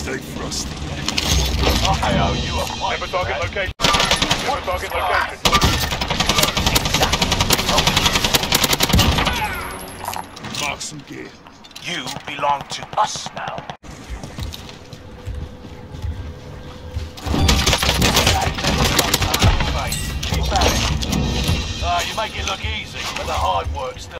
Stay frosty. I owe you a fight. Never target that. location. Never target location. Mark some gear. You belong to us now. Keep at. Ah, you make it look easy, but the hard work's still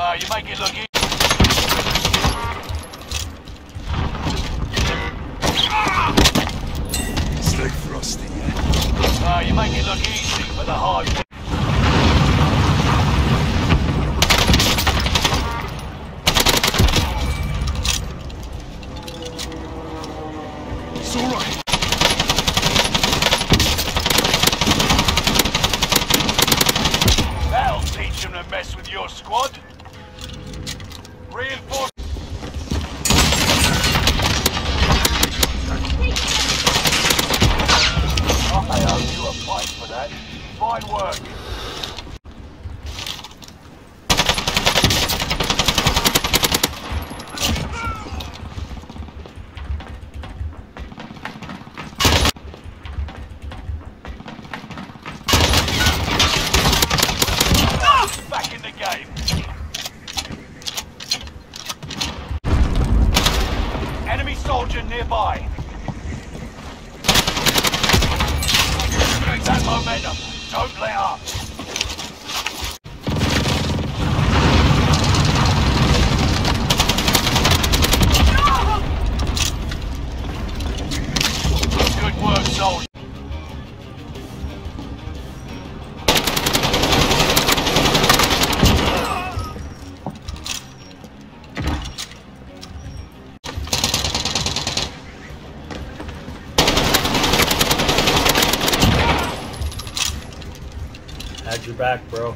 Ah, you make it look easy. Stay frosty, yeah? Ah, you make it look easy, but the hard work. It's alright. That'll teach them to mess with your squad. Fine work. Don't. Had your back, bro.